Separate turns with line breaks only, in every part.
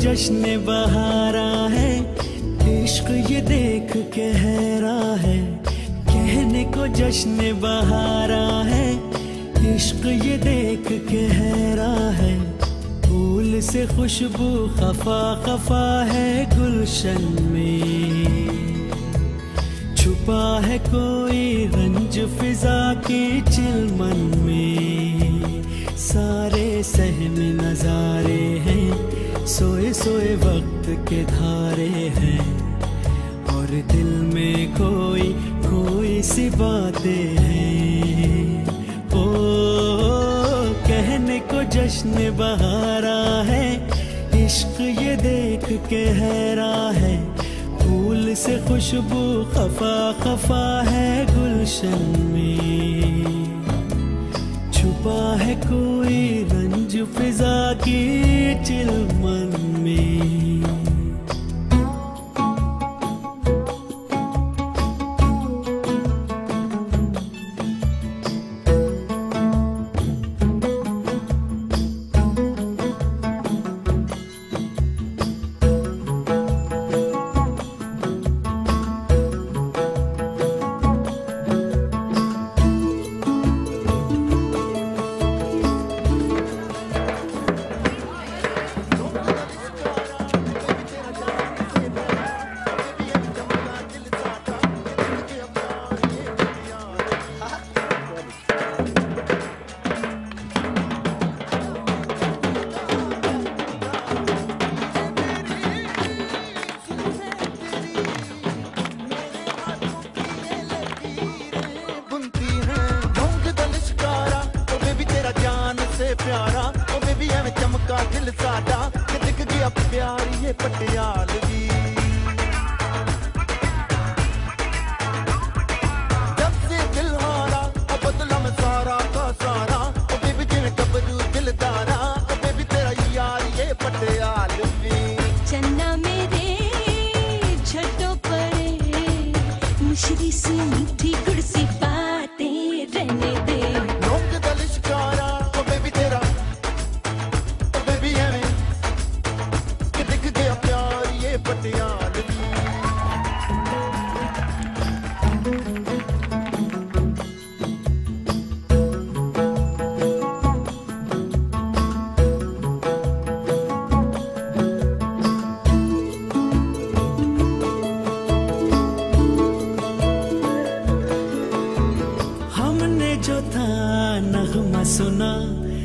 जश्न बहारा है। ये देख के हैरा है। कहने को जश्न बहारा है। इश्क ये देख के हैरा है। फूल से खुशबू खफा खफा है गुलशन में। छुपा है कोई रंज फिजा के चिलमन में। सारे सहम नजारे हैं, सोए सोए वक्त के धारे हैं। और दिल में कोई कोई सी बातें हैं। ओ, कहने को जश्न बहारा है, इश्क ये देख के हैरा है। फूल से खुशबू खफा खफा है गुलशन में। छुपा है कोई रंज फिजा की चिलमन में।
दिल साडा, कि दिख गया प्यार ये पटियालवी जब से दिल हारा ओ बदला मैं सारा का सारा। ओ बेबी जिवें गबरू दिलदारा ओ बेबी, तेरा यार ये पटियालवी
चन्ना मेरे, झटो पड़े, मिश्री सी मीठी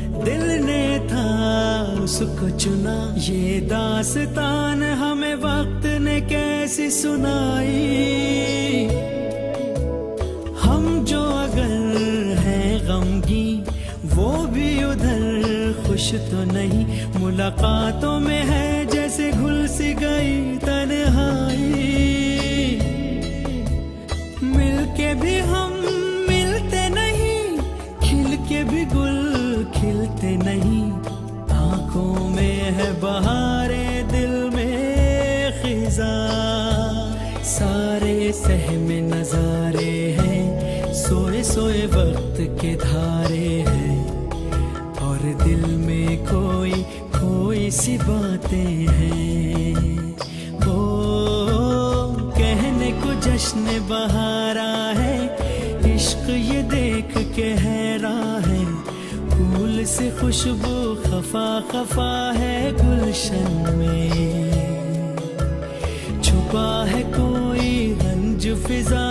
दिल ने था उसको चुना। ये दास्तान हमें वक्त ने कैसी सुनाई? हम जो अगर हैं गमगी, वो भी उधर खुश तो नहीं। मुलाकातों में है नजारे हैं, सोए सोए वक्त के धारे हैं। और दिल में कोई कोई सी बातें हैं। ओ, कहने को जश्न बहारा है, इश्क ये देख के हैरा है। फूल से खुशबू खफा खफा है गुलशन में। छुपा है कोई रंज फिजा